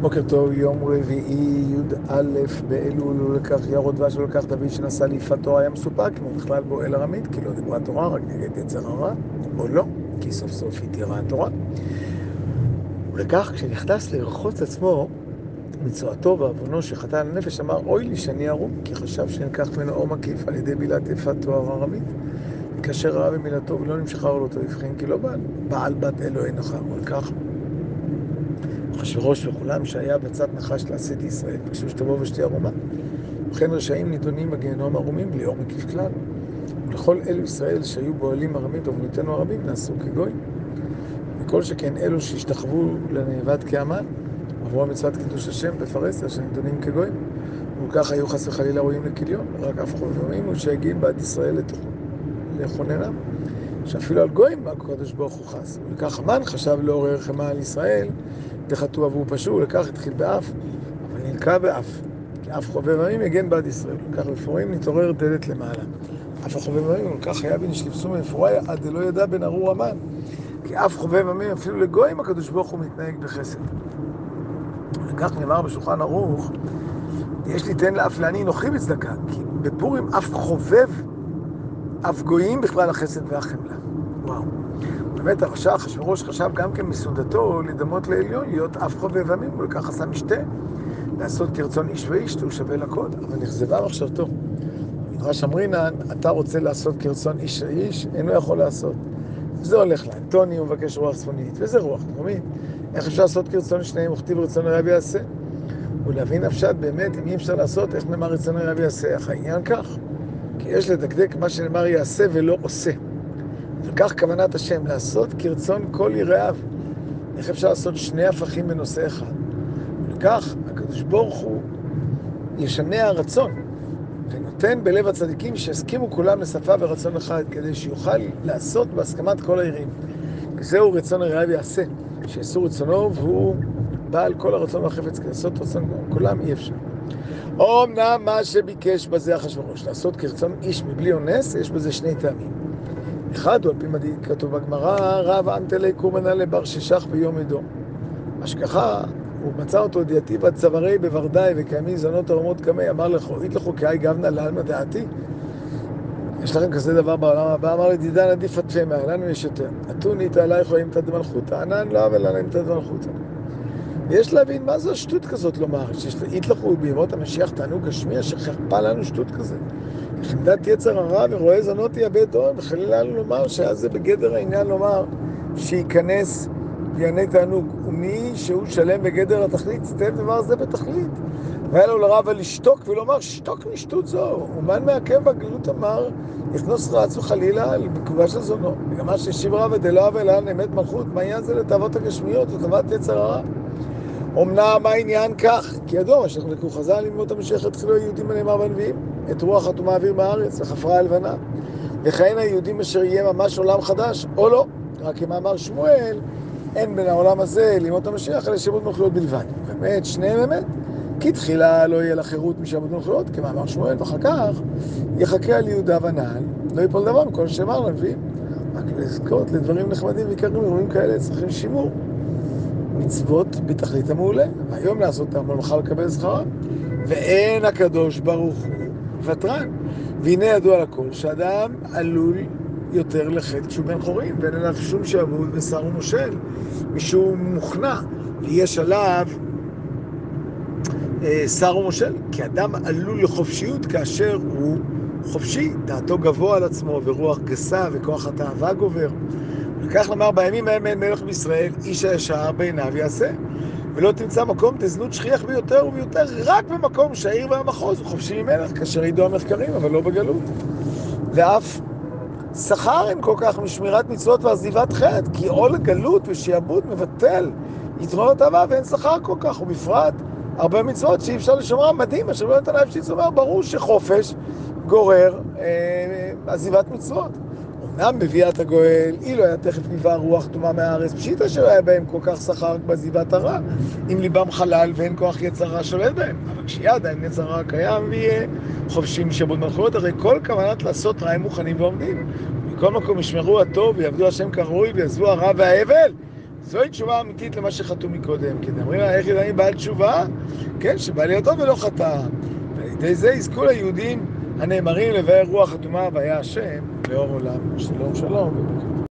בוקר טוב, יום רביעי, י"א באלול, ולקח ירוד דבש ולקח דוד שנסע ליפת תורה היה מסופק, אם הוא בכלל בועל ארמית, כי לא דיברה תורה, רק נגד יצר הרע, או לא, כי סוף סוף היא תיראה התורה. ולכך, כשנכנס לרחוץ עצמו, מצואתו ועוונו שחטא על הנפש, אמר, אוי לי שאני ארום, כי חשב שנלקח ממנו אור מקיף על ידי בילת יפת תואר ארמית. כאשר ראה במילתו ולא נמשכה עולותו, הבחין כי לא בעל, בעל בת אלוהי נחר, ולכך אחשוורוש וכולם שהיה בצד נחש לעשית ישראל, ביקשו שתבוא ושתהיה ערומה. וכן רשעים נידונים בגיהנום ערומים בלי אור מקיף כלל. ולכל אלו ישראל שהיו בועלים ארמית ובניתנו ארמית נעשו כגוי. וכל שכן אלו שהשתחוו לנאבד כאמן, עברו מצוות קידוש השם בפרסיה שנידונים כגויים. וכך היו חס וחלילה רואים לכליון, רק אף חובבים שהגיעים בעד ישראל לכוננם. שאפילו על גויים הקדוש ברוך הוא חס. ולכך המן חשב לעורר חמה על ישראל, דחתו עבור פשעו, לכך התחיל באף, אבל נלקה באף. כי אף חובב עמים יגן בעד ישראל. ולכך בפורים נתעורר דלת למעלה. אף החובב עמים, ולכך היה בן שלפסו מפוריה, עד דלא ידע בן ארור המן. כי אף חובב עמים, אפילו לגויים הקדוש ברוך הוא מתנהג בחסד. וכך נאמר בשולחן ערוך, יש ליתן לאף לעני נוחי בצדקה, כי בפורים אף חובב, אף גויים בכלל החסד והחמלה. וואו. באמת הרשע אחשוורוש חשב גם כן מסעודתו לדמות לעליון, להיות אף חובב עמים, ולכך עשה משתה, לעשות כרצון איש ואיש, תהוא שווה לקוד, אבל נכזבה מחשבתו. מדרש אמרינן, אתה רוצה לעשות כרצון איש ואיש, אינו יכול לעשות. זה הולך לאנטוני, הוא מבקש רוח צפונית, וזה רוח דרומית. איך אפשר לעשות כרצון שניהם, וכתיב רצון הרב יעשה? ולהבין הפשט באמת, אם אי אפשר לעשות, איך נאמר רצון הרב יעשה? איך העניין כך? כי יש לדקדק מה שנאמר יעשה ולא עושה. וכך כוונת השם, לעשות כרצון כל יראיו. איך אפשר לעשות שני הפכים בנושא אחד? וכך הקדוש ברוך הוא ישנה הרצון, ונותן בלב הצדיקים שיסכימו כולם לשפה ורצון אחד, כדי שיוכל לעשות בהסכמת כל היראים. זהו רצון יראיו יעשה, שיעשו רצונו, והוא בעל כל הרצון והחפץ, כדי לעשות רצון כולם אי אפשר. אמנם מה שביקש בזה אחשוורוש, לעשות כרצון איש מבלי אונס, יש בזה שני טעמים. אחד הוא על פי מדיד כתוב בגמרא, רב אנטלי קומנה לבר ששח ביום אדום. השגחה, הוא מצא אותו דיאתי בת צווארי בוורדאי וקיימי זונות ערומות קמי, אמר לכו, אית לכו כאי גבנה לעלמא דעתי. יש לכם כזה דבר בעולם הבא, אמר לדידן עדיף עטפמה, לנו יש יותר. אתון איתה עלייך רואים את הדמלכותא, ענן לא אבל לנו את הדמלכותא. ויש להבין מה זו השטות כזאת לומר, שיש יתלכו בימות המשיח תענוג גשמי, אשר חרפה לנו שטות כזה. חמדת יצר הרע ורואה זונות יאבד הון, וחלילה לנו לומר שהיה זה בגדר העניין לומר שייכנס ויענה תענוג. ומי שהוא שלם בגדר התכלית, סתם דבר זה בתכלית. והיה לו לרב על לשתוק ולומר, שתוק משטות זו. ומן מעכב בגלות אמר, יכנוס רץ וחלילה על של זונו. וגם מה שהשיב רבא דלא אב אלא נאמת מלכות, מה העניין זה לתאוות הגשמיות, לטובת יצר הרע? אמנם העניין כך, כי ידוע שנחלקו חז"ל ללמוד המשיח התחילו היהודים הנאמר בנביאים, את רוח חתומה אוויר בארץ, וחפרה הלבנה. וכהן היהודים אשר יהיה ממש עולם חדש, או לא. רק כמאמר שמואל, אין בין העולם הזה לימות המשיח, אלא שימות מלכויות בלבד. באמת, שניהם אמת. כי תחילה לא יהיה לה חירות משעבוד מלכויות, כמאמר שמואל, ואחר כך יחכה על יהודה ונעל, לא יפול דבר מכל שאמר לנביאים. רק לזכות לדברים נחמדים ויקרים, דברים כאלה צריכים שימור. מצוות בתכלית המעולה, והיום לעשות אותם, ומחר לקבל שכרה. ואין הקדוש ברוך הוא ותרן. והנה ידוע לכל שאדם עלול יותר לחטא כשהוא בן חורין, ואין עליו שום שעבוד בשר ומושל, משום מוכנע, ויש עליו אה, שר ומושל, כי אדם עלול לחופשיות כאשר הוא חופשי, דעתו גבוה על עצמו, ורוח גסה, וכוח התאווה גובר. וכך נאמר, בימים ההם אין מלך בישראל, איש הישר בעיניו יעשה. ולא תמצא מקום תזנות שכיח ביותר וביותר, רק במקום שהעיר והמחוז הוא חופשי ממלך, כאשר ידעו המחקרים, אבל לא בגלות. ואף שכר אין כל כך משמירת מצוות ועזיבת חטא, כי עול גלות ושעבוד מבטל יתרונות אהבה ואין שכר כל כך, ובפרט הרבה מצוות שאי אפשר לשומרם, מדהים, אשר לא נתן להם אומר, ברור שחופש גורר אה, עזיבת מצוות. אמנם בביאת הגואל, אילו היה תכף ניבא רוח טומאה מהארץ, פשיטא שלא היה בהם כל כך שכר בעזיבת הרע, אם ליבם חלל ואין כוח יצר רע שולט בהם. אבל כשיהיה עדיין יצר רע קיים ויהיה חופשי משעבוד מלכויות, הרי כל כוונת לעשות רע הם מוכנים ועומדים. מכל מקום ישמרו הטוב ויעבדו השם כראוי ויעזבו הרע וההבל. זוהי תשובה אמיתית למה שחתום מקודם. כי אומרים איך ידעים בעל תשובה? כן, שבא להיות ולא חטא. ועל ידי זה יזכו ליהודים הנאמרים לבאר רוח חתומה והיה השם לאור עולם. שלום שלום.